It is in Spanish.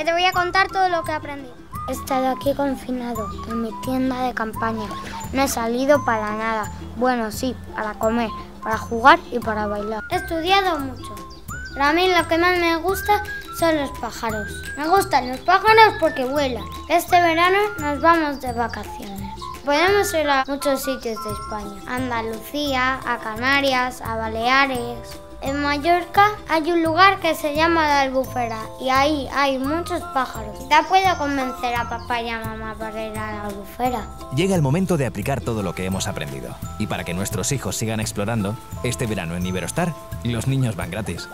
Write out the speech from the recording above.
que te voy a contar todo lo que he aprendido. He estado aquí confinado en mi tienda de campaña. No he salido para nada. Bueno, sí, para comer, para jugar y para bailar. He estudiado mucho. Pero a mí lo que más me gusta son los pájaros. Me gustan los pájaros porque vuelan. Este verano nos vamos de vacaciones. Podemos ir a muchos sitios de España. A Andalucía, a Canarias, a Baleares. En Mallorca hay un lugar que se llama la Albufera y ahí hay muchos pájaros. Ya puedo convencer a papá y a mamá para ir a la Albufera. Llega el momento de aplicar todo lo que hemos aprendido. Y para que nuestros hijos sigan explorando, este verano en Iberostar, los niños van gratis.